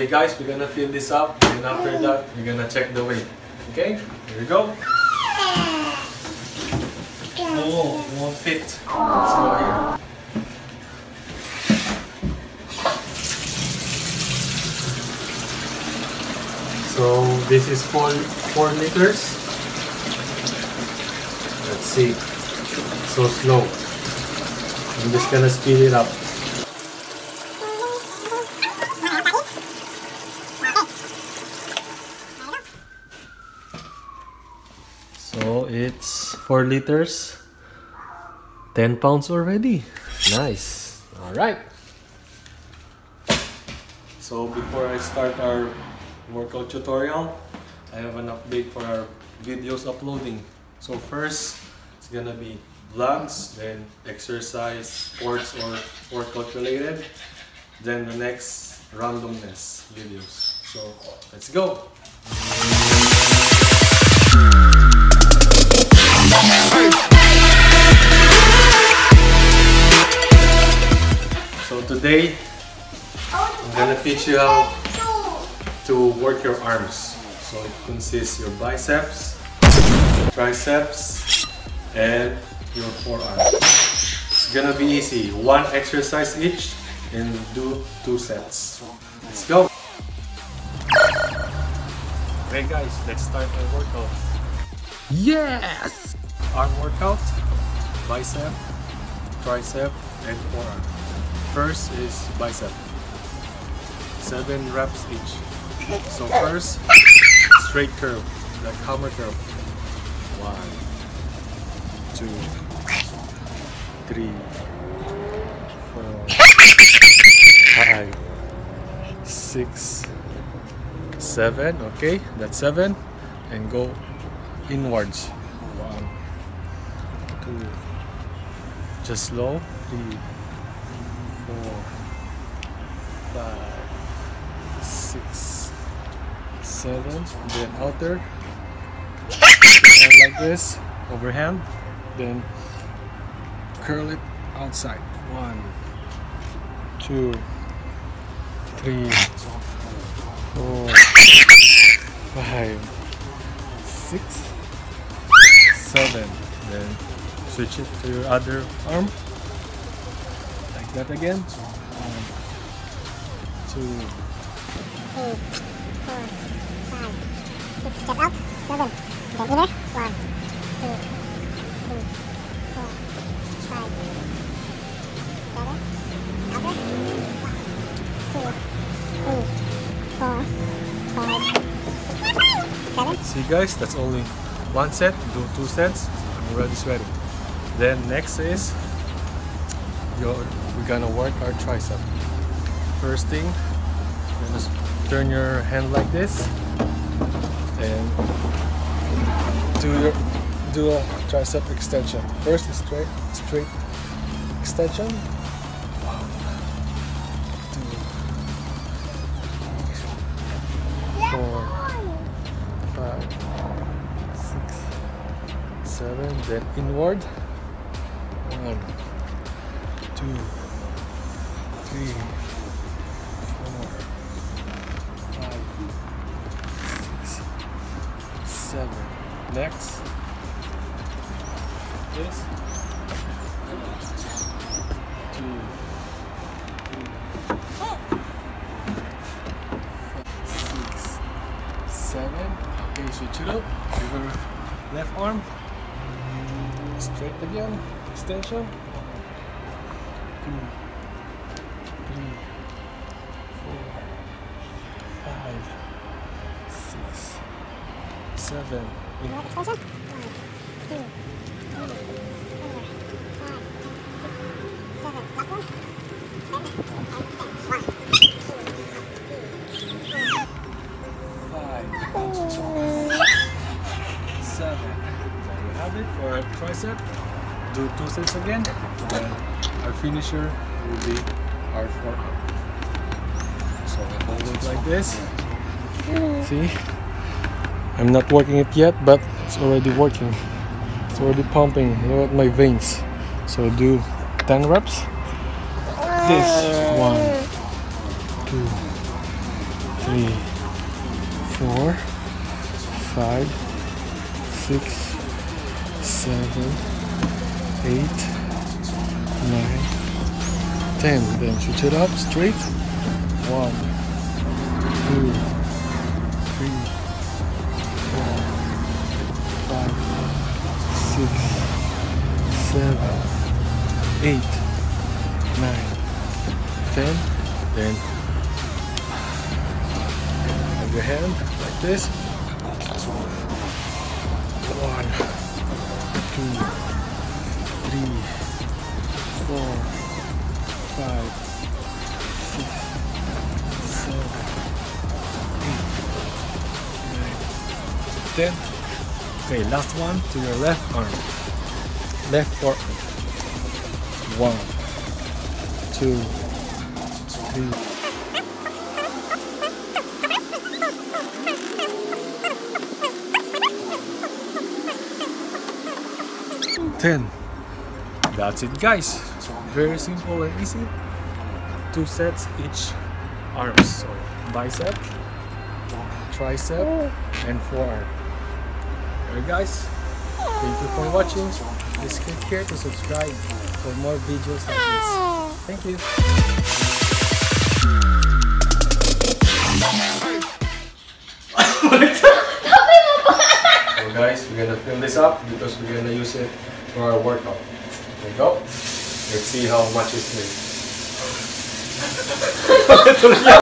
Okay guys, we're gonna fill this up and after that we're gonna check the weight. Okay, here we go. Oh, won't fit. Let's go here. So this is four four liters. Let's see. So slow. I'm just gonna speed it up. So it's 4 liters, 10 pounds already. Nice. Alright. So before I start our workout tutorial, I have an update for our videos uploading. So first, it's gonna be vlogs, then exercise, sports or workout related. Then the next randomness videos. So let's go! Today, I'm gonna teach you how to work your arms. So it consists your biceps, triceps, and your forearm. It's gonna be easy. One exercise each and do two sets. Let's go! Okay guys, let's start our workout. Yes! Arm workout, bicep, tricep, and forearm. First is bicep. Seven reps each. So first, straight curl, like hammer curl. One, two, three, four, five, six, seven. Okay, that's seven. And go inwards. One, two, just slow. Three, four, five, six, seven. Then outer. And like this, overhand. Then curl it outside. One, two, three, four, five, six, seven. Then switch it to your other arm. Like that again. Um, one, two, three, four, five, six, step out, seven, then inner, one, two, three, four, five, seven, outer, one, two, three, four, five, six, seven, See guys, that's only one set. Do two sets. I'm already sweating. Then next is your we're gonna work our tricep. First thing, gonna turn your hand like this and do your do a tricep extension. First is straight straight extension. One, two, four, five, six, seven, then inward. One, two, three, four, five, six, seven. Next. This. Two, three, six, seven. Okay, switch it up. Your left arm. Straight again. Extension. Two, three, four, five, six, seven. Six, seven, and. There you have it for our tricep. Do two sets again. Then our finisher will be our forearm. So hold it like this. See? I'm not working it yet, but it's already working. It's already pumping. Look at my veins. So do 10 reps. This one, two, three, four, five, six, seven, eight, nine, ten. Then shoot it up straight. One, two, three, four, five, six, seven, eight, nine, ten. Then have your hand like this. One, two, three, four, five, six, seven, eight, nine, ten. Okay, last one to your left arm. Left forearm. One, two, three. Ten. That's it guys. Very simple and easy. Two sets each arms. So bicep, tricep, and forearm. Alright guys. Thank you for watching. Please click here to subscribe for more videos like this. Thank you. So guys, we're gonna fill this up because we're gonna use it for our workout. There you go. Let's see how much is made.